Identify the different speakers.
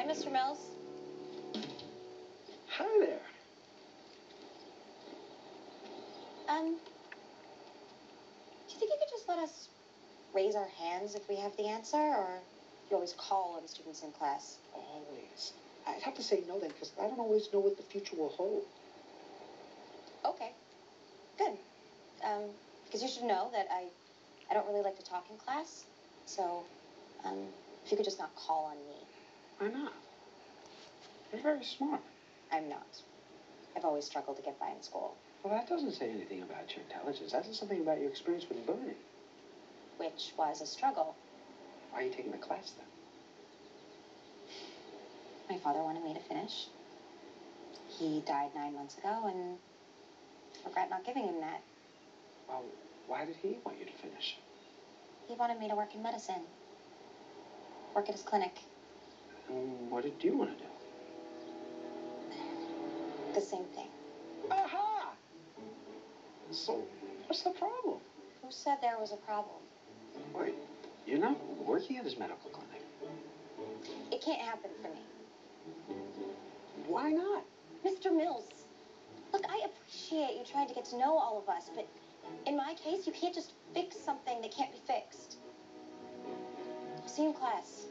Speaker 1: Hi, Mr. Mills.
Speaker 2: Hi there.
Speaker 1: Um, do you think you could just let us raise our hands if we have the answer, or you always call on students in class?
Speaker 2: Always. I'd have to say no then, because I don't always know what the future will hold.
Speaker 1: Okay, good. Um, because you should know that I, I don't really like to talk in class, so, um, if you could just not call on me.
Speaker 2: Why not? You're very smart.
Speaker 1: I'm not. I've always struggled to get by in school,
Speaker 2: Well, that doesn't say anything about your intelligence. That says something about your experience with learning.
Speaker 1: which was a struggle.
Speaker 2: Why are you taking the class then?
Speaker 1: My father wanted me to finish. He died nine months ago, and I regret not giving him that.
Speaker 2: Well, why did he want you to finish?
Speaker 1: He wanted me to work in medicine, work at his clinic.
Speaker 2: What did you want to do?
Speaker 1: The same thing.
Speaker 2: Aha! So, what's the problem?
Speaker 1: Who said there was a problem?
Speaker 2: Wait, you're not working at his medical clinic.
Speaker 1: It can't happen for me.
Speaker 2: Why not?
Speaker 1: Mr. Mills, look, I appreciate you trying to get to know all of us, but in my case, you can't just fix something that can't be fixed. See you in class.